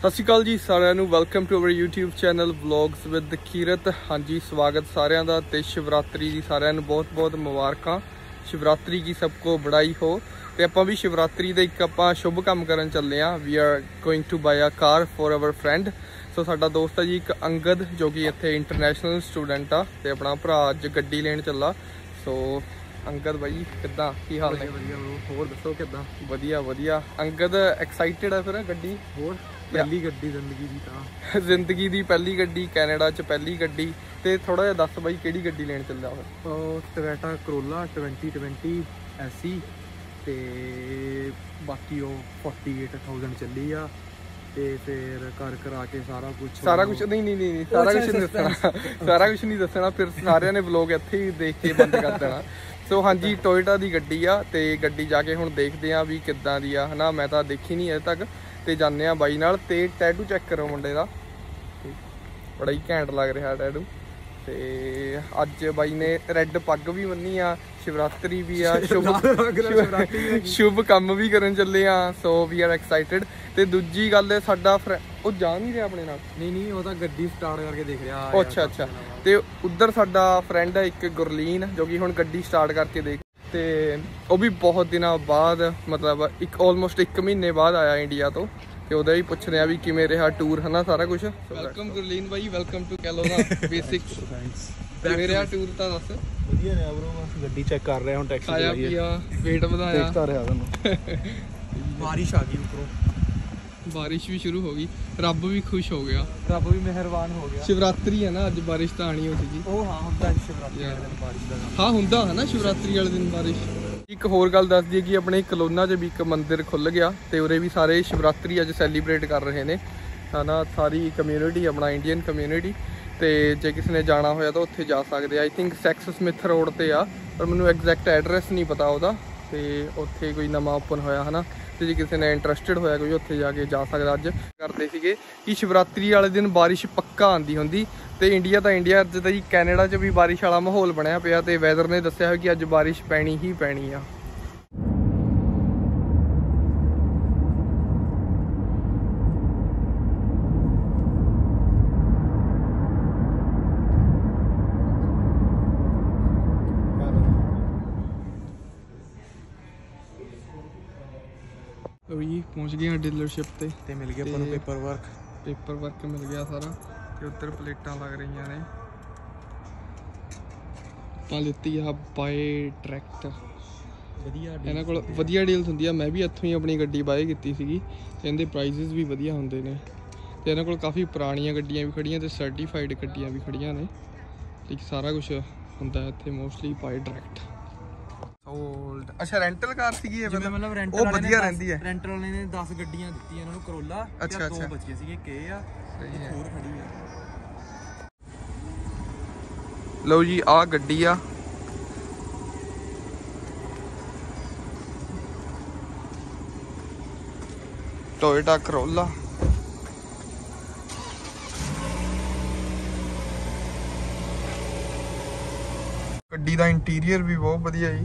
ਸਤਿ ਸ਼੍ਰੀ ਅਕਾਲ ਜੀ ਸਾਰਿਆਂ ਨੂੰ। Welcome to our YouTube channel vlogs with Kirat ਹਾਂਜੀ ਸਵਾਗਤ ਸਾਰਿਆਂ ਦਾ ਤੇ ਸ਼ਿਵਰਾਤਰੀ ਦੀ ਸਾਰਿਆਂ ਨੂੰ ਬਹੁਤ-ਬਹੁਤ ਮੁਬਾਰਕਾਂ। ਸ਼ਿਵਰਾਤਰੀ ਕੀ ਸਭ ਕੋ ਬੜਾਈ ਹੋ। ਤੇ ਆਪਾਂ ਵੀ ਸ਼ਿਵਰਾਤਰੀ ਦੇ ਇੱਕ ਆਪਾਂ ਸ਼ੁਭ ਕੰਮ ਕਰਨ ਚੱਲੇ ਆ। We are going to buy a car for our friend so ਸਾਡਾ ਦੋਸਤ ਹੈ ਜੀ ਇੱਕ ਅੰਗਦ ਜੋ ਕਿ ਇੱਥੇ ਇੰਟਰਨੈਸ਼ਨਲ ਸਟੂਡੈਂਟ ਆ। ਤੇ ਆਪਣਾ ਭਰਾ ਅੱਜ ਗੱਡੀ ਲੈਣ ਚੱਲਾ। ਸੋ ਅੰਗਦ ਬਾਈ ਕਿੱਦਾਂ? ਕੀ ਹਾਲ ਨੇ? ਵਧੀਆ ਹੋਰ ਦੱਸੋ ਕਿੱਦਾਂ? ਵਧੀਆ ਵਧੀਆ। ਅੰਗਦ ਐਕਸਾਈਟਡ ਆ ਫਿਰ ਗੱਡੀ? ਹੋਰ? ਪਹਿਲੀ ਗੱਡੀ ਜ਼ਿੰਦਗੀ ਦੀ ਤਾਂ। ਜ਼ਿੰਦਗੀ ਦੀ ਪਹਿਲੀ ਗੱਡੀ ਕੈਨੇਡਾ 'ਚ ਪਹਿਲੀ ਗੱਡੀ। ਤੇ ਥੋੜਾ ਜਿਹਾ ਦੱਸ ਬਾਈ ਕਿਹੜੀ ਗੱਡੀ ਲੈਣ ਚੱਲਿਆ ਫਿਰ ਉਹ ਟੋਇਟਾ ਕਰੋਲਾ 2020 ਐਸੀ ਤੇ ਬਾਕੀ ਉਹ 48000 ਚੱਲੀ ਆ। ਤੇ ਫਿਰ ਕਰ ਕਰਾ ਕੇ ਸਾਰਾ ਕੁਝ ਸਾਰਾ ਕੁਝ ਨਹੀਂ ਨਹੀਂ ਨਹੀਂ, ਸਾਰਾ ਕੁਝ ਨਹੀਂ ਦੱਸਣਾ। ਸਾਰਾ ਕੁਝ ਨਹੀਂ ਦੱਸਣਾ ਫਿਰ ਸਾਰਿਆਂ ਨੇ ਵਲੌਗ ਇੱਥੇ ਹੀ ਦੇਖ ਕੇ ਬੰਦ ਕਰ ਦੇਣਾ। ਸੋ ਹਾਂਜੀ ਟੋਇਟਾ ਦੀ ਗੱਡੀ ਆ ਤੇ ਗੱਡੀ ਜਾ ਕੇ ਹੁਣ ਦੇਖਦੇ ਆ ਵੀ ਕਿੱਦਾਂ ਦੀ ਆ। ਹਨਾ ਮੈਂ ਤਾਂ ਦੇਖੀ ਨਹੀਂ ਅਜੇ ਤੱਕ। ਤੇ ਜਾਂਦੇ ਆ ਬਾਈ ਨਾਲ ਤੇ ਟੈਟੂ ਚੈੱਕ ਕਰੋ ਮੁੰਡੇ ਦਾ। ਬੜਾ ਹੀ ਘੈਂਟ ਲੱਗ ਰਿਹਾ ਟੈਟੂ ਤੇ ਅੱਜ ਬਾਈ ਨੇ ਰੈੱਡ ਪੱਗ ਵੀ ਬੰਨੀ ਆ ਸ਼ਿਵਰਾਤਰੀ ਵੀ ਆ ਸ਼ੁਭ ਸ਼ੁਭ ਕੰਮ ਵੀ ਕਰਨ ਚੱਲੇ ਆ ਸੋ ਵੀ ਆਰ ਐਕਸਾਈਟਡ ਤੇ ਦੂਜੀ ਗੱਲ ਹੈ ਸਾਡਾ ਉਹ ਜਾ ਨਹੀਂ ਰਿਹਾ ਆਪਣੇ ਨਾਲ। ਨਹੀਂ ਨਹੀਂ ਉਹ ਤਾਂ ਗੱਡੀ ਸਟਾਰਟ ਕਰਕੇ ਦੇਖ ਰਿਹਾ। ਅੱਛਾ ਅੱਛਾ। ਤੇ ਉੱਧਰ ਸਾਡਾ ਫਰੈਂਡ ਹੈ ਇੱਕ ਗੁਰਲੀਨ ਜੋ ਕਿ ਹੁਣ ਗੱਡੀ ਸਟਾਰਟ ਕਰਕੇ ਦੇਖ ਤੇ ਉਹ ਵੀ ਬਹੁਤ ਦਿਨਾਂ ਬਾਅਦ ਮਤਲਬ ਇੱਕ ਆਲਮੋਸਟ 1 ਮਹੀਨੇ ਬਾਅਦ ਆਇਆ ਇੰਡੀਆ ਤੋਂ। ਤੇ ਉਹਦਾ ਹੀ ਪੁੱਛ ਰਿਹਾ ਵੀ ਕਿਵੇਂ ਰਿਹਾ ਟੂਰ ਹਨਾ ਸਾਰਾ ਕੁਝ ਵੈਲਕਮ ਗੁਰਲੀਨ ਬਾਈ ਵੈਲਕਮ ਟੂ ਕੈਲੋਰਾ ਬੇਸਿਕ ਕਿਵੇਂ ਰਿਹਾ ਟੂਰ ਤਾਂ ਦੱਸ? ਵਧੀਆ ਰਿਹਾ ਬ్రో ਬਸ ਗੱਡੀ ਚੈੱਕ ਕਰ ਰਿਹਾ ਹੁਣ ਟੈਕਸੀ ਖਾਇਆ ਪੀਆ weight ਵਧਾਇਆ। ਦੇਖਦਾ ਰਿਹਾ ਤੁਹਾਨੂੰ ਬਾਰਿਸ਼ ਆ ਗਈ ਉੱਪਰੋਂ। ਬਾਰਿਸ਼ ਵੀ ਸ਼ੁਰੂ ਹੋ ਗਈ ਰੱਬ ਵੀ ਖੁਸ਼ ਹੋ ਗਿਆ। ਰੱਬ ਵੀ ਮਿਹਰਬਾਨ ਹੋ ਗਿਆ। ਸ਼ਿਵਰਾਤਰੀ ਹੈ ਨਾ ਅੱਜ ਬਾਰਿਸ਼ ਤਾਂ ਆਣੀ ਹੋ ਸੀਗੀ ਉਹ ਹਾਂ ਹੁੰਦਾ ਸ਼ਿਵਰਾਤਰੀ ਵਾਲੇ ਦਿਨ ਬਾਰਿਸ਼ ਦਾ। ਹਾਂ ਹੁੰਦਾ ਹੈ ਨਾ ਸ਼ਿਵਰਾਤਰੀ ਵਾਲੇ ਦਿਨ ਬਾਰਿਸ਼। ਇੱਕ ਹੋਰ ਗੱਲ ਦੱਸ ਦਈਏ ਕਿ ਆਪਣੇ ਕਲੋਨਾ 'ਚ ਵੀ ਇੱਕ ਮੰਦਿਰ ਖੁੱਲ ਗਿਆ ਤੇ ਉਰੇ ਵੀ ਸਾਰੇ ਸ਼ਿਵਰਾਤਰੀ ਅੱਜ ਸੈਲੀਬ੍ਰੇਟ ਕਰ ਰਹੇ ਨੇ। ਹਨਾ ਸਾਰੀ ਕਮਿਊਨਿਟੀ ਆਪਣਾ ਇੰਡੀਅਨ ਕਮਿਊਨਿਟੀ ਤੇ ਜੇ ਕਿਸੇ ਨੇ ਜਾਣਾ ਹੋਇਆ ਤਾਂ ਉੱਥੇ ਜਾ ਸਕਦੇ ਆ। I think Sexsmith road ਤੇ ਆ ਪਰ ਮੈਨੂੰ ਐਗਜ਼ੈਕਟ ਐਡਰੈਸ ਨਹੀਂ ਪਤਾ ਉਹਦਾ। ਤੇ ਉੱਥੇ ਕੋਈ ਨਵਾਂ ਓਪਨ ਹੋਇਆ, ਹਨਾ? ਤੇ ਜੇ ਕਿਸੇ ਨੇ ਇੰਟਰਸਟਿਡ ਹੋਇਆ ਕੋਈ, ਉੱਥੇ ਜਾ ਕੇ ਜਾ ਸਕਦਾ ਅੱਜ। ਕਰਦੇ ਸੀਗੇ ਕਿ ਸ਼ਿਵਰਾਤਰੀ ਵਾਲੇ ਦਿਨ ਬਾਰਿਸ਼ ਪੱਕਾ ਆਂਦੀ ਹੁੰਦੀ ਤੇ ਇੰਡੀਆ ਤਾਂ ਇੰਡੀਆ ਅੱਜ ਤਾਂ ਜੀ ਕੈਨੇਡਾ 'ਚ ਵੀ ਬਾਰਿਸ਼ ਵਾਲਾ ਮਾਹੌਲ ਬਣਿਆ ਪਿਆ ਤੇ ਵੈਦਰ ਨੇ ਦੱਸਿਆ ਹੋਇਆ ਕਿ ਅੱਜ ਬਾਰਿਸ਼ ਪੈਣੀ ਹੀ ਪੈਣੀ ਆ। ਲਓ ਜੀ ਪਹੁੰਚ ਗਏ ਹਾਂ ਡੀਲਰਸ਼ਿਪ ਤੇ। ਤੇ ਮਿਲ ਗਿਆ ਆਪਾਂ ਨੂੰ ਪੇਪਰ ਵਰਕ ਪੇਪਰ ਵਰਕ ਮਿਲ ਗਿਆ ਸਾਰਾ। ਤੇ ਉੱਧਰ ਪਲੇਟਾਂ ਲੱਗ ਰਹੀਆਂ ਨੇ। ਆਪਾਂ ਲਿੱਤੀ ਆ ਬਾਏ ਡਾਇਰੈਕਟ ਵਧੀਆ ਇਹਨਾਂ ਕੋਲ ਵਧੀਆ ਡੀਲਸ ਹੁੰਦੀ ਆ। ਮੈਂ ਵੀ ਇੱਥੋਂ ਹੀ ਆਪਣੀ ਗੱਡੀ ਬਾਏ ਕੀਤੀ ਸੀਗੀ। ਤੇ ਇਹਦੇ ਪ੍ਰਾਈਸਿਸ ਵੀ ਵਧੀਆ ਹੁੰਦੇ ਨੇ। ਤੇ ਇਹਨਾਂ ਕੋਲ ਕਾਫੀ ਪੁਰਾਣੀਆਂ ਗੱਡੀਆਂ ਵੀ ਖੜੀਆਂ ਤੇ ਸਰਟੀਫਾਈਡ ਗੱਡੀਆਂ ਵੀ ਖੜੀਆਂ ਨੇ। ਤੇ ਸਾਰਾ ਕੁਝ ਹੁੰਦਾ ਇੱਥੇ ਮੋਸਟਲੀ ਬਾਏ ਡਾਇਰੈਕਟ ਸੋਲਡ ਅੱਛਾ ਰੈਂਟਲ ਕਾਰ ਸੀਗੀ ਇਹ ਜਿਵੇਂ ਮਤਲਬ ਰੈਂਟਲ ਉਹ ਵਧੀਆ ਰਹਿੰਦੀ ਹੈ। ਰੈਂਟਲ ਵਾਲੇ ਨੇ 10 ਗੱਡੀਆਂ ਦਿੱਤੀਆਂ ਇਹਨਾਂ ਨੂੰ ਕਰੋਲਾ ਅੱਛਾ, ਜਾਂ ਅੱਛਾ। ਦੋ ਬਚੀਆਂ ਸੀਗੇ ਕੇ ਆ ਸਹੀ ਇੱਕ ਹੈ। ਹੋਰ ਖੜੀ ਆ। ਲਓ ਜੀ ਆਹ ਗੱਡੀ ਆ। ਟੋਇਟਾ ਕਰੋਲਾ ਗੱਡੀ ਦਾ ਇੰਟੀਰੀਅਰ ਵੀ ਬਹੁਤ ਵਧੀਆ ਜੀ।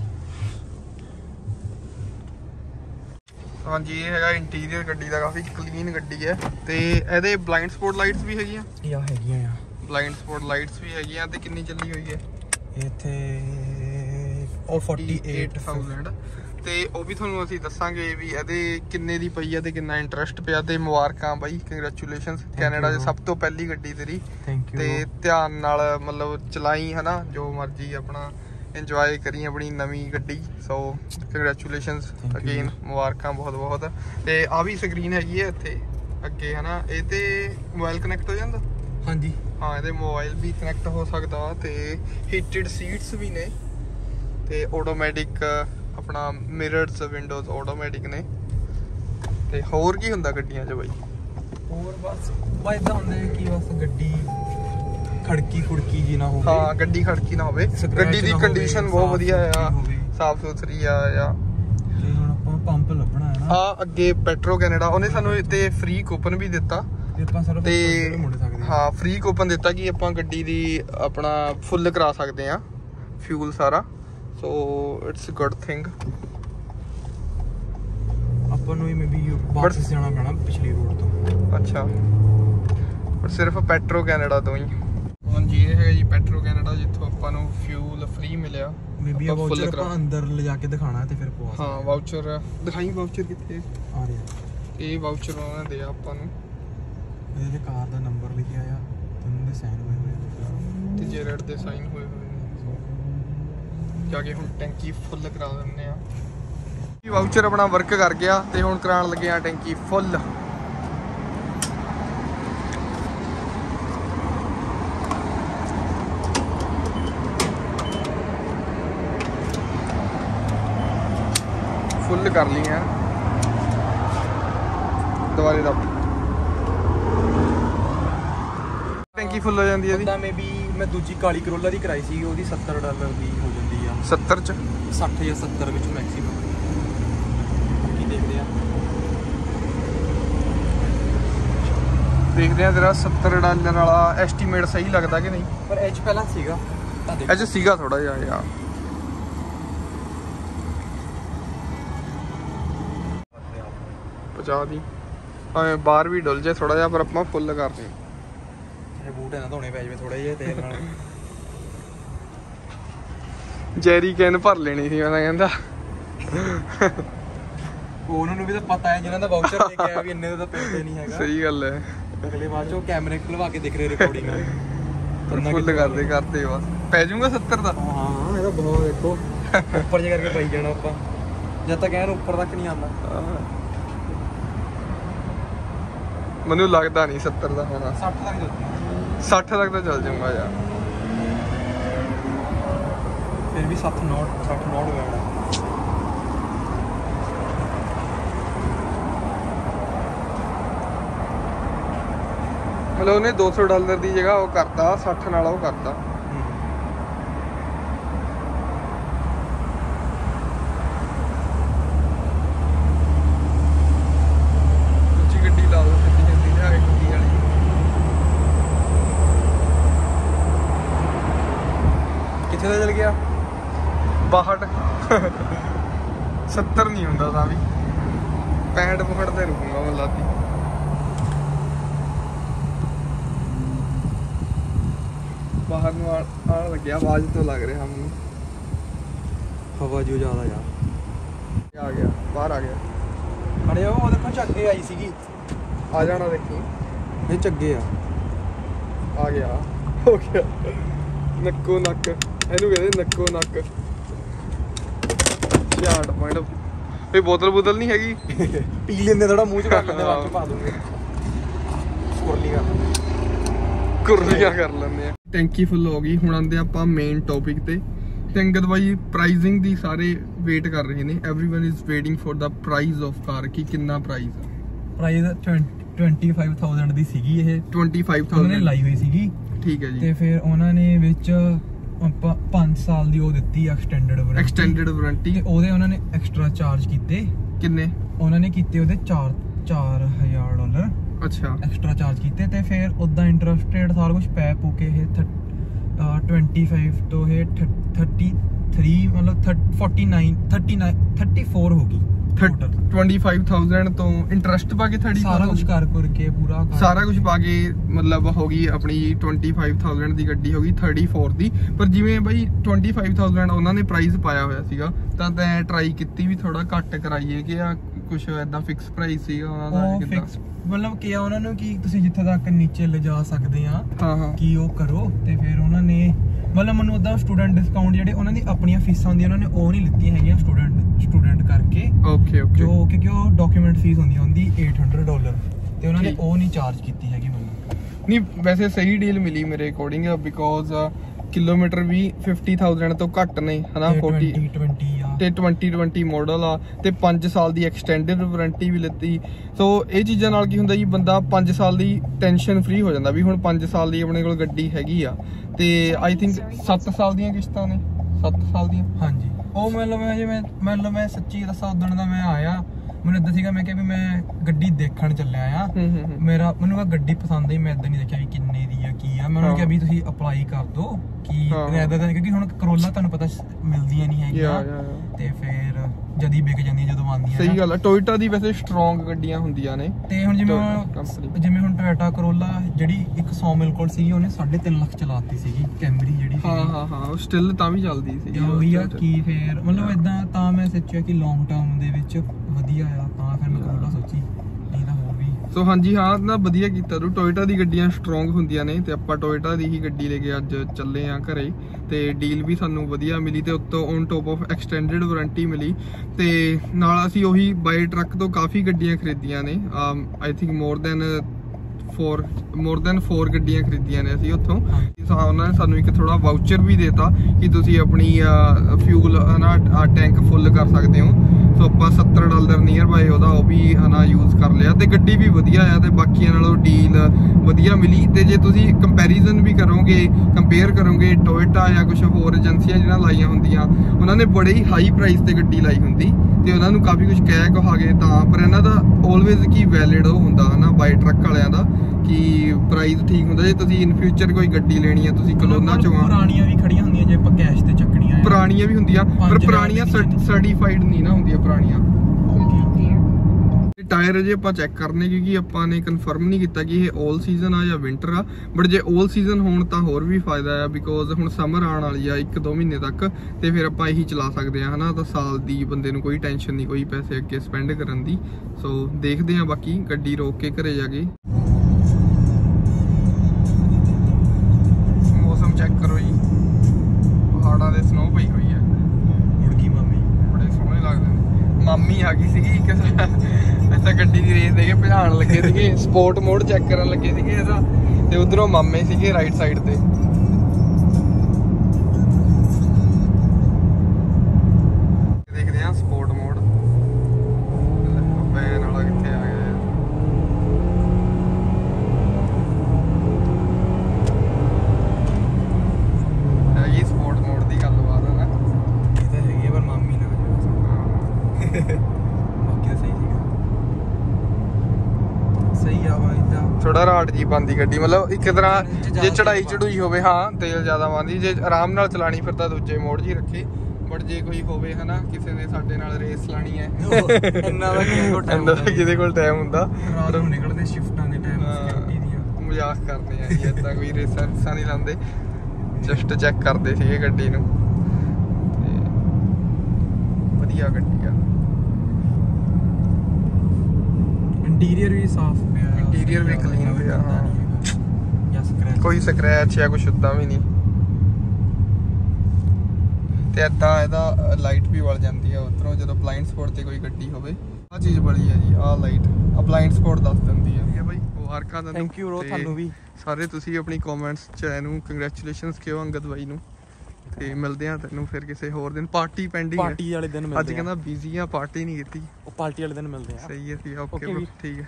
ਹਾਂਜੀ ਇਹ ਹੈਗਾ ਇੰਟੀਰੀਅਰ ਗੱਡੀ ਦਾ ਕਾਫੀ ਕਲੀਨ ਗੱਡੀ ਹੈ। ਤੇ ਇਹਦੇ ਬਲਾਈਂਡ ਸਪੋਟ ਲਾਈਟਸ ਵੀ ਹੈਗੀਆਂ? ਇਹ ਹੈਗੀਆਂ ਆ। ਬਲਾਈਂਡ ਸਪੋਟ ਲਾਈਟਸ ਵੀ ਹੈਗੀਆਂ ਤੇ ਕਿੰਨੀ ਚੱਲੀ ਹੋਈ ਹੈ? ਇੱਥੇ ਉਹ 48000 ਤੇ ਉਹ ਵੀ ਤੁਹਾਨੂੰ ਅਸੀਂ ਦੱਸਾਂਗੇ ਵੀ ਇਹਦੇ ਕਿੰਨੇ ਦੀ ਪਈ ਆ ਤੇ ਕਿੰਨਾ ਇੰਟਰਸਟ ਪਿਆ ਤੇ ਮੁਬਾਰਕਾਂ ਬਾਈ ਕੰਗ੍ਰੈਚੁਲੇਸ਼ਨਸ ਕੈਨੇਡਾ ਦੇ. ਸਭ ਤੋਂ ਪਹਿਲੀ ਗੱਡੀ ਤੇਰੀ। ਥੈਂਕ ਯੂ ਤੇ ਧਿਆਨ ਨਾਲ ਮਤਲਬ ਚਲਾਈ ਹਨਾ ਜੋ ਮਰਜ਼ੀ ਆਪਣਾ ਇੰਜੋਏ ਕਰੀ ਆਪਣੀ ਨਵੀਂ ਗੱਡੀ ਸੋ ਕੰਗ੍ਰੈਚੁਲੇਸ਼ਨਸ. ਅਗੇਨ ਮੁਬਾਰਕਾਂ ਬਹੁਤ ਬਹੁਤ ਤੇ ਆ ਵੀ ਸਕਰੀਨ ਹੈਗੀ ਹੈ ਇੱਥੇ ਅੱਗੇ ਹਨਾ? ਇਹ ਤੇ ਮੋਬਾਈਲ ਕਨੈਕਟ ਹੋ ਜਾਂਦਾ? ਹਾਂਜੀ। ਹਾਂ ਇਹਦੇ ਮੋਬਾਈਲ ਵੀ ਕਨੈਕਟ ਹੋ ਸਕਦਾ ਤੇ ਹੀਟਡ ਸੀਟਸ ਵੀ ਨੇ। ਤੇ ਆਟੋਮੈਟਿਕ ਆਪਣਾ ਮਿਰਰਸ ਵਿੰਡੋਜ਼ ਆਟੋਮੈਟਿਕ ਨੇ। ਤੇ ਹੋਰ ਕੀ ਹੁੰਦਾ ਗੱਡੀਆਂ 'ਚ ਬਾਈ? ਹੋਰ ਬਸ ਬਾ ਇਦਾਂ ਹੁੰਦਾ ਕਿ ਬਸ ਗੱਡੀ ਖੜਕੀ ਖੁੜਕੀ ਜੀ ਨਾ ਹੋਵੇ। ਹਾਂ ਗੱਡੀ ਖੜਕੀ ਨਾ ਹੋਵੇ। ਗੱਡੀ ਦੀ ਕੰਡੀਸ਼ਨ ਬਹੁਤ ਵਧੀਆ ਆ। ਸਾਫ਼ ਸੁਥਰੀ ਆ ਆ। ਤੇ ਹੁਣ ਆਪਾਂ ਪੰਪ ਲੱਭਣਾ ਹੈ ਨਾ। ਆ ਅੱਗੇ ਪੈਟਰੋ ਕੈਨੇਡਾ ਉਹਨੇ ਸਾਨੂੰ ਇੱਥੇ ਫ੍ਰੀ ਕੂਪਨ ਵੀ ਦਿੱਤਾ। ਤੇ ਤੇ ਹਾਂ। ਹਾਂ ਫ੍ਰੀ ਕੂਪਨ ਦਿੱਤਾ ਕਿ ਆਪਾਂ ਗੱਡੀ ਦੀ ਆਪਣਾ ਫੁੱਲ ਕਰਾ ਸਕਦੇ ਆ ਫਿਊਲ ਸਾਰਾ। So it's a good thing ਆਪਾਂ ਨੂੰ ਹੀ ਮੇਬੀ ਬਾਕਸ ਜਾਣਾ ਪੈਣਾ ਪਿਛਲੀ ਰੋਡ ਤੋਂ। ਅੱਛਾ। ਪਰ ਸਿਰਫ ਪੈਟਰੋ ਕੈਨੇਡਾ ਤੋਂ ਹੀ। ਜੀ ਇਹ ਹੈਗਾ ਜੀ ਪੈਟਰੋ ਕੈਨੇਡਾ ਜਿੱਥੋਂ ਆਪਾਂ ਨੂੰ ਫਿਊਲ ਫ੍ਰੀ ਮਿਲਿਆ। ਮੇਬੀ ਆਪਾਂ full ਵਾਊਚਰ ਆਪਾਂ ਅੰਦਰ ਲਿਜਾ ਕੇ ਦਿਖਾਣਾ ਤੇ ਫਿਰ ਪਵਾ ਹਾਂ ਵਾਊਚਰ ਦਿਖਾਈ ਵਾਊਚਰ ਕਿੱਥੇ? ਆ ਰਿਹਾ ਇਹ ਵਾਊਚਰ ਉਹਨਾਂ ਨੇ ਦਿਆ ਆਪਾਂ ਨੂੰ। ਇਹਦੇ 'ਚ ਕਾਰ ਦਾ ਨੰਬਰ ਲਿਖਿਆ ਆ ਤੇ ਉਹਨਾਂ ਦੇ ਸਾਈਨ ਹੋਏ ਹੋਏ ਆ। ਤੇ ਜੇ ਤੇ ਸਾਈਨ ਹੋਏ ਹੋਏ ਨੇ ਜਾ ਕੇ ਹੁਣ ਟੈਂਕੀ ਫੁੱਲ ਕਰਾ ਦਿੰਨੇ ਆ। ਵਾਊਚਰ ਆਪਣਾ ਵਰਕ ਕਰ ਗਿਆ ਤੇ ਹੁਣ ਕਰਾਉਣ ਲੱਗੇ ਆ ਟੈਂਕੀ ਫੁੱਲ ਫੁੱਲ ਕਰ ਲਈ ਆ ਦੁਬਾਰੇ ਦਾ ਟੈਂਕੀ ਫੁੱਲ ਹੋ ਜਾਂਦੀ ਹੈ ਇਹਦੀ ਉਹਦਾ ਮੇਬੀ ਮੈਂ ਦੂਜੀ ਕਾਲੀ ਕਰੋਲਾ ਦੀ ਕਰਾਈ ਸੀ ਉਹਦੀ 70 ਡਾਲਰ ਦੀ ਹੋ ਜਾਂਦੀ ਆ। 70 ਚ? 60 ਜਾਂ 70 ਵਿੱਚ ਮੈਕਸਿਮਮ ਕੀ ਦੇਖਦੇ ਆ। ਦੇਖਦੇ ਆ ਤੇਰਾ 70 ਡਾਲਰ ਵਾਲਾ ਐਸਟੀਮੇਟ ਸਹੀ ਲੱਗਦਾ ਕਿ ਨਹੀਂ? ਪਰ ਐਚ ਪਹਿਲਾਂ ਸੀਗਾ। ਤਾਂ ਦੇਖ। ਇਹ 'ਚ ਸੀਗਾ ਥੋੜਾ ਜਿਹਾ ਯਾਰ। ਪਚਾ ਦੀ। ਭਾਵੇਂ ਬਾਹਰ ਵੀ ਡੁੱਲ ਜੇ ਥੋੜਾ ਜਿਹਾ ਪਰ ਆਪਾਂ ਫੁੱਲ ਕਰਦੇ ਇਹ ਬੂਟ ਇਹਨਾਂ ਧੋਣੇ ਪੈ ਜਵੇ ਥੋੜੇ ਜਿਹੇ ਤੇਲ ਨਾਲ। ਜੈਰੀ ਕੈਨ ਭਰ ਲੈਣੀ ਸੀ ਮੈਂ ਕਹਿੰਦਾ। ਉਹ ਉਹਨਾਂ ਨੂੰ ਵੀ ਤਾਂ ਪਤਾ ਹੈ ਜਿਨ੍ਹਾਂ ਦਾ ਵਾਊਚਰ ਦੇ ਕੇ ਆਇਆ ਵੀ ਇੰਨੇ ਦਾ ਤਾਂ ਪੈਂਦੇ ਨਹੀਂ ਹੈਗਾ। ਸਹੀ ਗੱਲ ਹੈ। ਅਗਲੇ ਬਾਅਦ ਚੋਂ ਕੈਮਰੇ ਖੁਲਵਾ ਕੇ ਦਿਖ ਰਹੇ ਰਿਕਾਰਡਿੰਗ ਪਰ ਫੁੱਲ ਕਰਦੇ ਕਰਦੇ ਬਸ। ਪੈ ਜਾਊਗਾ 70 ਦਾ? ਹਾਂ ਇਹ ਤਾਂ ਬਹੁਤ ਦੇਖੋ। ਉੱਪਰ ਜੇ ਕਰਕੇ ਪਾਈ ਜਾਣਾ ਆਪਾਂ। ਜਦ ਤੱਕ ਐਨ ਉੱਪਰ ਤੱਕ ਨਹੀਂ ਆਉਂਦਾ। ਮੈਨੂੰ ਲੱਗਦਾ ਨਹੀਂ 70 ਦਾ ਹੋਣਾ। 60 ਤੱਕ ਜਾਂਦੀ 60 ਤੱਕ ਤਾਂ ਚੱਲ ਜਾਊਗਾ ਯਾਰ। ਫਿਰ ਵੀ 60 ਨੋਟ 60 ਨੋਟ ਹੋਇਆ ਮਤਲਬ ਉਹਨੇ 200 ਡਾਲਰ ਦੀ ਜਗ੍ਹਾ ਉਹ ਕਰਤਾ 60 ਨਾਲ ਉਹ ਕਰਤਾ ਉੱਚੀ ਗੱਡੀ ਲਾ ਦੋ ਸਿੱਧੀ ਸਿੱਧੀ ਲਿਆ ਕੇ ਗੱਡੀ ਵਾਲੀ ਕਿੱਥੇ ਦਾ ਚਲ ਗਿਆ 62 70 ਨਹੀਂ ਹੁੰਦਾ ਤਾਂ ਵੀ। 65 65 ਤੇ ਰੁਕੂਗਾ ਮੈਂ ਲਾਤੀ। ਬਾਹਰ ਨੂੰ ਆਣ ਲੱਗਿਆ ਆਵਾਜ਼ ਤੋਂ ਲੱਗ ਰਿਹਾ ਮੈਨੂੰ। ਹਵਾ ਜੋ ਜ਼ਿਆਦਾ ਇਹ ਆ ਗਿਆ ਬਾਹਰ ਆ ਗਿਆ। ਅੜੇ ਉਹ ਦੇਖੋ ਝੱਗੇ ਆਈ ਸੀਗੀ। ਆ ਜਾਣਾ ਦੇਖੀ। ਇਹ ਝੱਗੇ ਆ। ਆ ਗਿਆ। ਹੋ ਗਿਆ। ਨੱਕੋ ਨੱਕ। ਇਹਨੂੰ ਕਹਿੰਦੇ ਨੱਕੋ ਨੱਕ। ਯਾਰ ਪੁਆਇੰਟ ਕੋਈ ਬੋਤਲ ਬੋਤਲ ਨਹੀਂ ਹੈਗੀ? ਪੀ ਲੈਂਦੇ ਥੋੜਾ ਮੂੰਹ ਚ ਕਰ ਲੈਂਦੇ ਬਾਅਦ ਚ ਪਾ ਦੂੰਗੇ। ਕੁਰਲੀਆਂ। ਕੁਰਲੀਆਂ ਕਰ ਲੈਂਦੇ ਆ। ਟੈਂਕੀ ਫੁੱਲ ਹੋ ਗਈ। ਹੁਣ ਆਂਦੇ ਆਪਾਂ ਮੇਨ ਟੌਪਿਕ ਤੇ। ਤੇ ਅੰਗਦ ਬਾਈ ਪ੍ਰਾਈਸਿੰਗ ਦੀ ਸਾਰੇ ਵੇਟ ਕਰ ਰਹੇ ਨੇ। Everyone is waiting for the price of car ਕਿ ਕਿੰਨਾ ਪ੍ਰਾਈਸ ਆ। ਪ੍ਰਾਈਸ 25000 ਦੀ ਸੀਗੀ ਇਹ। 25000 ਨੇ ਲਾਈ ਹੋਈ ਸੀਗੀ। ਠੀਕ ਹੈ ਜੀ। ਤੇ ਫਿਰ ਉਹਨਾਂ ਨੇ ਵਿੱਚ 5 ਸਾਲ ਦੀ ਉਹ ਦਿੱਤੀ ਐਕਸਟੈਂਡਡ ਵਾਰੰਟੀ ਐਕਸਟੈਂਡਡ ਵਾਰੰਟੀ ਤੇ ਉਹਦੇ ਉਹਨਾਂ ਨੇ ਐਕਸਟਰਾ ਚਾਰਜ ਕੀਤੇ। ਕਿੰਨੇ? ਉਹਨਾਂ ਨੇ ਕੀਤੇ ਉਹਦੇ 4 4000 ਡਾਲਰ। ਅੱਛਾ। ਐਕਸਟਰਾ ਚਾਰਜ ਕੀਤੇ ਤੇ ਫਿਰ ਉਦਾਂ ਇੰਟਰਸਟ ਰੇਟ ਸਾਰਾ ਕੁਝ ਪੈ ਪੂ ਕੇ ਇਹ ਥ- ਅਹ 25 ਤੋਂ ਇਹ 33 ਮਤਲਬ 49 39 34 ਹੋ ਗਈ। 25000 ਤੋਂ ਇੰਟਰਸਟ ਪਾ ਕੇ 30 ਸਾਰਾ ਕੁਝ ਕਰ ਕਰ ਕੇ ਪੂਰਾ ਸਾਰਾ ਕੁਝ ਪਾ ਕੇ ਮਤਲਬ ਹੋ ਗਈ ਆਪਣੀ 25000 ਦੀ ਗੱਡੀ ਹੋ ਗਈ 34 ਦੀ। ਪਰ ਜਿਵੇਂ ਬਈ 25000 ਉਹਨਾਂ ਨੇ ਪ੍ਰਾਈਸ ਪਾਇਆ ਹੋਇਆ ਸੀਗਾ ਤਾਂ ਤੈਂ ਟਰਾਈ ਕੀਤੀ ਵੀ ਥੋੜਾ ਘੱਟ ਕਰਾਈਏ ਕਿ ਆ ਕੁਝ ਐਦਾਂ ਫਿਕਸ ਪ੍ਰਾਈਸ ਸੀਗਾ ਉਹਨਾਂ ਦਾ ਮਤਲਬ ਕਿਹਾ ਉਹਨਾਂ ਨੂੰ ਕਿ ਤੁਸੀਂ ਜਿੱਥੇ ਤੱਕ ਨੀਚੇ ਲਿਜਾ ਸਕਦੇ ਆ ਹਾਂ ਹਾਂ। ਕਿ ਉਹ ਕਰੋ ਤੇ ਫਿਰ ਉਹਨਾਂ ਨੇ ਮਤਲਬ ਮੈਨੂੰ ਉਦਾਂ ਸਟੂਡੈਂਟ ਡਿਸਕਾਊਂਟ ਜਿਹੜੇ ਉਹਨਾਂ ਦੀ ਆਪਣੀਆਂ ਫੀਸਾਂ ਹੁੰਦੀਆਂ ਉਹਨਾਂ ਨੇ ਉਹ ਨਹੀਂ ਲਿੱਤੀਆਂ ਹੈਗੀਆਂ ਸਟੂਡੈਂਟ ਸਟੂਡੈਂਟ ਕਰਕੇ। ਓਕੇ ਓਕੇ ਜੋ ਕਿਉਂਕਿ ਉਹ ਡਾਕੂਮੈਂਟ ਫੀਸ ਹੁੰਦੀ ਆ ਉਹਦੀ 800 ਡਾਲਰ ਤੇ ਉਹਨਾਂ ਨੇ। ਉਹ ਨਹੀਂ ਚਾਰਜ ਕੀਤੀ ਹੈਗੀ ਮੈਨੂੰ। ਨਹੀਂ ਵੈਸੇ ਸਹੀ ਡੀਲ ਮਿਲੀ ਮੇਰੇ ਅਕੋਰਡਿੰਗ ਬਿਕੋਜ਼ ਕਿਲੋਮੀਟਰ ਵੀ 50000 ਤੋਂ ਘੱਟ ਨੇ ਹਨਾ 40 20 20 ਆ ਤੇ 2020 ਮਾਡਲ ਆ ਤੇ 5 ਸਾਲ ਦੀ ਐਕਸਟੈਂਡਡ ਵਾਰੰਟੀ ਵੀ ਲਿੱਤੀ। ਸੋ ਇਹ ਚੀਜ਼ਾਂ ਨਾਲ ਕੀ ਹੁੰਦਾ ਜੀ ਬੰਦਾ 5 ਸਾਲ ਦੀ ਟੈਨਸ਼ਨ ਫ੍ਰੀ ਹੋ ਜਾਂਦਾ ਵੀ ਹੁਣ 5 ਸਾਲ ਦੀ ਆਪਣੇ ਕੋਲ ਗੱਡੀ ਹੈਗੀ ਆ। ਤੇ ਆਈ ਥਿੰਕ 7 ਸਾਲ ਦੀਆਂ ਕਿਸ਼ਤਾਂ ਨੇ 7 ਸਾਲ ਦੀਆਂ। ਹਾਂਜੀ। ਉਹ ਮਤਲਬ ਮੈਂ ਜਿਵੇਂ ਮਤਲਬ ਮੈਂ ਸੱਚੀ ਦੱਸਾਂ ਉਦੋਂ ਦਾ ਮੈਂ ਆਇਆ ਮੈਨੂੰ ਇਦਾਂ ਸੀਗਾ ਮੈਂ ਕਿਹਾ ਵੀ ਮੈਂ ਗੱਡੀ ਦੇਖਣ ਚੱਲਿਆ ਆ। ਮੇਰਾ ਮੈਨੂੰ ਆ ਗੱਡੀ ਪਸੰਦ ਆਈ ਮੈਂ ਇਦਾਂ ਨਹੀਂ ਦੇਖਿਆ ਵੀ ਕਿੰਨੇ ਦੀ ਆ ਕੀ ਆ? ਮੈਂ ਉਹਨਾਂ ਨੂੰ ਕਿਹਾ ਵੀ ਤੁਸੀਂ ਅਪਲਾਈ ਕਰ ਦਿਓ ਕਿ। ਰੈਦਰ ਦਾ ਕਿਉਂਕਿ ਹੁਣ ਕਰੋਲਾ ਤੁਹਾਨੂੰ ਪਤਾ ਮਿਲਦੀਆਂ ਨਹੀਂ ਹੈਗੀਆਂ। ਤੇ ਫਿਰ ਜਦੀ ਵਿਕ ਜਾਂਦੀਆਂ ਜਦੋਂ ਆਉਂਦੀਆਂ ਸਹੀ। ਗੱਲ ਹੈ ਟੋਇਟਾ ਦੀ ਵੈਸੇ ਸਟਰੋਂਗ ਗੱਡੀਆਂ ਹੁੰਦੀਆਂ ਨੇ। ਤੇ ਹੁਣ ਜਿਵੇਂ। ਜਿਵੇਂ ਹੁਣ ਟੋਇਟਾ ਕਰੋਲਾ ਜਿਹੜੀ ਇੱਕ 100 ਮਿਲ ਕੋਲ ਸੀਗੀ ਉਹਨੇ 3.5 ਲੱਖ ਚਲਾਤੀ ਸੀਗੀ ਕੈਮਰੀ ਜਿਹੜੀ ਹਾਂ। ਹਾਂ ਹਾਂ ਉਹ ਸਟਿਲ ਤਾਂ ਵੀ ਚੱਲਦੀ ਸੀ ਉਹੀ ਆ ਕੀ ਫੇਰ ਮਤਲਬ ਇਦਾਂ ਤਾਂ ਮੈਂ ਸੋਚਿਆ ਕਿ ਲੌਂਗ ਟਰਮ ਦੇ ਵਿੱਚ ਵਧੀਆ ਆ ਤਾਂ ਫਿਰ ਮੈਂ ਕਰੋਲਾ ਸੋਚੀ। ਸੋ ਹਾਂਜੀ, ਹਾਂ, ਨਾ ਵਧੀਆ ਕੀਤਾ ਤੂੰ। ਟੋਇਟਾ ਦੀ ਗੱਡੀਆਂ ਸਟਰੋਂਗ ਹੁੰਦੀਆਂ ਨੇ ਤੇ ਆਪਾਂ ਟੋਇਟਾ ਦੀ ਹੀ ਗੱਡੀ ਲੈ ਕੇ ਅੱਜ ਚੱਲੇ ਆ ਘਰੇ ਤੇ ਡੀਲ ਵੀ ਸਾਨੂੰ ਵਧੀਆ ਮਿਲੀ ਤੇ ਉੱਤੋਂ on top of extended warranty ਮਿਲੀ ਤੇ ਨਾਲ ਅਸੀਂ ਉਹੀ ਬਾਈ ਟਰੱਕ ਤੋਂ ਕਾਫੀ ਗੱਡੀਆਂ ਖਰੀਦੀਆਂ ਨੇ I think more than 4 more than 4 ਗੱਡੀਆਂ ਖਰੀਦੀਆਂ ਨੇ ਅਸੀਂ ਉੱਥੋਂ। ਉਹਨਾਂ ਨੇ ਸਾਨੂੰ ਇੱਕ ਥੋੜਾ ਵਾਊਚਰ ਵੀ ਦੇਤਾ ਕਿ ਤੁਸੀਂ ਆਪਣੀ ਫਿਊਲ ਨਾ ਟੈਂਕ ਫੁੱਲ ਕਰ ਸਕਦੇ ਹੋ। ਸੋ ਆਪਾਂ 70 ਡਾਲਰ ਨੀਅਰ ਬਾਈ ਉਹਦਾ ਉਹ ਵੀ ਹਨਾ ਯੂਜ਼ ਕਰ ਲਿਆ ਤੇ ਗੱਡੀ ਵੀ ਵਧੀਆ ਆ ਤੇ ਬਾਕੀਆਂ ਨਾਲੋਂ ਡੀਲ ਵਧੀਆ ਮਿਲੀ ਤੇ ਜੇ ਤੁਸੀਂ ਕੰਪੈਰੀਜ਼ਨ ਵੀ ਕਰੋਗੇ ਕੰਪੇਅਰ ਕਰੋਗੇ ਟੋਇਟਾ ਜਾਂ ਕੁਝ ਹੋਰ ਏਜੰਸੀਆਂ ਜਿਹਨਾਂ ਲਾਈਆਂ ਹੁੰਦੀਆਂ, ਉਹਨਾਂ ਨੇ ਬੜੇ ਹੀ ਹਾਈ ਪ੍ਰਾਈਸ ਤੇ ਗੱਡੀ ਲਾਈ ਹੁੰਦੀ ਤੇ ਉਹਨਾਂ ਨੂੰ ਕਾਫੀ ਕੁਝ ਕਹਿ ਕਹਾਗੇ ਤਾਂ, ਪਰ ਇਹਨਾਂ ਦਾ ਆਲਵੇਜ਼ ਕੀ ਵੈਲਿਡ ਉਹ ਹੁੰਦਾ ਹਨਾ ਬਾਈ ਟਰੱਕ ਵਾਲਿਆਂ ਦਾ ਕਿ ਪ੍ਰਾਈਸ ਠੀਕ ਹੁੰਦਾ ਜੇ ਤੁਸੀਂ ਇਨ ਫਿਊਚਰ ਕੋਈ ਗੱਡੀ ਲੈਣੀ ਆ ਤੁਸੀਂ ਕਲੋਨਾ ਚੋਂ ਆ। ਪੁਰਾਣੀਆਂ ਵੀ ਖੜੀਆਂ ਹੁੰਦੀਆਂ ਜੇ ਆਪਾਂ ਕੈਸ਼ ਤੇ ਚੱਕਣੀਆਂ ਆ। ਪੁਰਾਣੀਆਂ ਵੀ ਹੁੰਦੀਆਂ ਪਰ ਪੁਰਾਣੀਆਂ। ਸਰਟੀਫਾਈਡ ਨਹੀਂ ਨਾ ਹੁੰਦੀਆਂ ਪੁਰਾਣੀਆਂ. ਟਾਇਰ ਅਜੇ ਆਪਾਂ ਚੈੱਕ ਕਰਨੇ ਕਿਉਂਕਿ ਆਪਾਂ ਨੇ ਕਨਫਰਮ ਨਹੀਂ ਕੀਤਾ ਕਿ ਇਹ 올 ਸੀਜ਼ਨ ਆ ਜਾਂ ਵਿੰਟਰ ਆ। ਬਟ ਜੇ 올 ਸੀਜ਼ਨ ਹੋਣ ਤਾਂ ਹੋਰ ਵੀ ਫਾਇਦਾ ਆ ਬਿਕੋਜ਼ ਹੁਣ ਸਮਰ ਆਉਣ ਵਾਲੀ ਆ 1-2 ਮਹੀਨੇ ਤੱਕ ਤੇ ਫਿਰ ਆਪਾਂ ਇਹੀ ਚਲਾ ਸਕਦੇ ਆ ਹਨਾ? ਤਾਂ ਸਾਲ ਦੀ ਬੰਦੇ ਨੂੰ ਕੋਈ ਟੈਨਸ਼ਨ ਨਹੀਂ ਕੋਈ ਪੈਸੇ ਅੱਗੇ ਸਪੈਂਡ ਕਰਨ ਦੀ। ਸੋ ਦੇਖਦੇ ਆ ਬਾਕੀ ਗੱਡੀ ਰੋਕ ਕੇ ਘਰੇ ਜਾ ਕੇ। ਮਾਮੀ ਆ ਗਈ ਸੀਗੀ, ਇੱਕ ਐਸਾ ਗੱਡੀ ਦੀ ਰੇਸ ਦੇ ਕੇ ਭਜਾਣ ਲੱਗੇ ਸੀਗੇ ਸਪੋਰਟ ਮੋਡ ਚੈੱਕ ਕਰਨ ਲੱਗੇ ਸੀਗੇ ਇਹਦਾ, ਤੇ ਉਧਰੋਂ ਮਾਮੇ ਸੀਗੇ ਰਾਈਟ ਸਾਈਡ ਤੇ। ਇਦਾਂ ਰਾਟ ਜੀ ਪਾਉਂਦੀ ਗੱਡੀ ਮਤਲਬ ਇੱਕ ਤਰ੍ਹਾਂ ਜੇ ਚੜਾਈ ਚੜੂਈ ਹੋਵੇ ਹਾਂ ਤੇਲ ਜ਼ਿਆਦਾ ਪਾਉਂਦੀ ਜੇ ਆਰਾਮ ਨਾਲ ਚਲਾਣੀ ਫਿਰ ਤਾਂ ਦੂਜੇ ਮੋੜ ਜੀ ਰੱਖੇ ਬਟ ਜੇ ਕੋਈ ਹੋਵੇ ਹਨਾ ਕਿਸੇ ਨੇ ਸਾਡੇ ਨਾਲ ਰੇਸ ਲਾਣੀ ਹੈ। ਇੰਨਾ ਦਾ ਕਿਹਦੇ ਕੋਲ ਦਾ ਹੁੰਦਾ। ਕਿਹਦੇ ਕੋਲ ਟਾਈਮ ਹੁੰਦਾ। ਰਾਤ ਨੂੰ ਨਿਕਲਦੇ ਸ਼ਿਫਟਾਂ ਦੇ ਟਾਈਮ ਸਿਕਿਉਰਿਟੀ ਦੀਆਂ। ਮਜ਼ਾਕ ਕਰਦੇ ਆ ਜੀ ਏਦਾਂ ਕੋਈ ਰੇਸਾਂ ਰੇਸਾਂ ਨਹੀਂ ਲਾਉਂਦੇ। ਜਸਟ ਚੈੱਕ ਕਰਦੇ ਸੀਗੇ ਗੱਡੀ ਨੂੰ। ਵਧੀਆ ਗੱਡੀ ਆ। ਇੰਟੀਰੀਅਰ ਵੀ ਸਾਫ਼ ਪਿਆ Interior ਵੀ clean ਪਿਆ, ਹਾਂ। ਜਾਂ ਕੋਈ ਸਕ੍ਰੈਚ ਜਾਂ ਕੁਛ ਉਦਾਂ ਵੀ ਨਹੀਂ। ਤੇ ਏਦਾਂ ਇਹਦਾ ਲਾਈਟ ਵੀ ਵਲ ਜਾਂਦੀ ਆ ਉਧਰੋਂ ਜਦੋਂ ਬਲਾਈਂਡ ਸਪੌਟ ਤੇ ਕੋਈ ਗੱਡੀ ਹੋਵੇ। ਆ ਚੀਜ਼ ਬੜੀ ਆ ਜੀ ਆ ਲਾਈਟ ਆ ਬਲਾਈਂਡ ਸਪੌਟ ਦੱਸ ਦਿੰਦੀ ਆ। ਠੀਕ ਹੈ ਬਾਈ ਮੁਬਾਰਕਾਂ ਤੁਹਾਨੂੰ Thank you bro, ਤੇ ਤੁਹਾਨੂੰ ਵੀ। ਸਾਰੇ ਤੁਸੀਂ ਆਪਣੀ ਕਮੈਂਟਸ ਚ ਇਹਨੂੰ ਕੰਗ੍ਰੈਚੁਲੇਸ਼ਨਸ ਕਿਉਂ ਅੰਗਦ ਬਾਈ ਨੂੰ। ਤੇ ਮਿਲਦੇ ਆ ਤੈਨੂੰ ਫਿਰ ਕਿਸੇ ਹੋਰ ਦਿਨ। ਪਾਰਟੀ ਪੈਂਡਿੰਗ ਹੈ। ਪਾਰਟੀ ਵਾਲੇ ਦਿਨ ਮਿਲਦੇ ਅੱਜ ਕਹਿੰਦਾ ਬਿਜ਼ੀ ਆ ਪਾਰਟੀ ਨਹੀਂ ਕੀਤੀ। ਉਹ ਪਾਰਟੀ ਵਾਲੇ ਦਿਨ ਮਿਲਦੇ ਆ ਸਹੀ ਹੈ ਸੀ ਓਕੇ ਬ్రో। ਠੀਕ ਹੈ।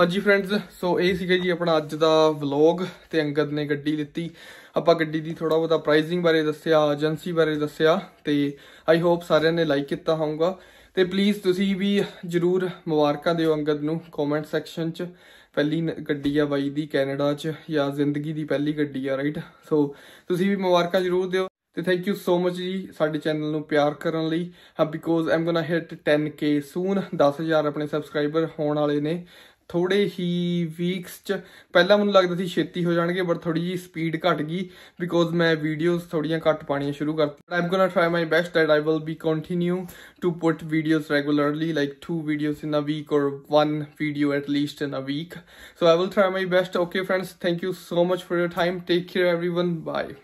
ਹਾਂਜੀ ਫਰੈਂਡਸ ਸੋ ਇਹ ਸੀਗਾ ਜੀ ਆਪਣਾ ਅੱਜ ਦਾ ਵਲੌਗ ਤੇ ਅੰਗਦ ਨੇ ਗੱਡੀ ਲਿੱਤੀ। ਆਪਾਂ ਗੱਡੀ ਦੀ ਥੋੜਾ ਬਹੁਤਾ ਪ੍ਰਾਈਸਿੰਗ ਬਾਰੇ ਦੱਸਿਆ ਏਜੰਸੀ ਬਾਰੇ ਦੱਸਿਆ ਤੇ ਆਈ ਹੋਪ ਸਾਰਿਆਂ ਨੇ ਲਾਈਕ ਕੀਤਾ ਹੋਊਗਾ। ਤੇ ਪਲੀਜ਼ ਤੁਸੀਂ ਵੀ ਜਰੂਰ ਮੁਬਾਰਕਾਂ ਦਿਓ ਅੰਗਦ ਨੂੰ ਕਮੈਂਟ ਸੈਕਸ਼ਨ 'ਚ। ਪਹਿਲੀ ਗੱਡੀ ਆ ਬਾਈ ਦੀ ਕੈਨੇਡਾ 'ਚ ਜਾਂ ਜ਼ਿੰਦਗੀ ਦੀ ਪਹਿਲੀ ਗੱਡੀ ਆ ਰਾਈਟ ਸੋ ਤੁਸੀਂ ਵੀ ਮੁਬਾਰਕਾਂ ਜਰੂਰ ਦਿਓ। ਤੇ ਥੈਂਕ ਯੂ ਸੋ ਮਚ ਜੀ ਸਾਡੇ ਚੈਨਲ ਨੂੰ ਪਿਆਰ ਕਰਨ ਲਈ। ਹਾਂ ਬਿਕੋਜ਼ ਆਮ ਗੋਣਾ ਹਿੱਟ 10k ਸੂਨ 10000 ਆਪਣੇ ਸਬਸਕ੍ਰਾਈਬਰ ਹੋਣ ਵਾਲੇ ਨੇ। ਥੋੜੇ ਹੀ ਵੀਕਸ ਚ। ਪਹਿਲਾਂ ਮੈਨੂੰ ਲੱਗਦਾ ਸੀ ਛੇਤੀ ਹੋ ਜਾਣਗੇ ਬਟ ਥੋੜੀ ਜੀ ਸਪੀਡ ਘਟ ਗਈ ਬਿਕੋਜ਼ ਮੈਂ ਵੀਡੀਓਜ਼ ਥੋੜੀਆਂ ਘੱਟ ਪਾਣੀਆਂ ਸ਼ੁਰੂ ਕਰਤੀਆਂ। I'm gonna try my best that I will be continue to put videos regularly like two videos in a week or one video at least in a week so, i will try my best okay, friends, thank you so much for your time take care, everyone. Bye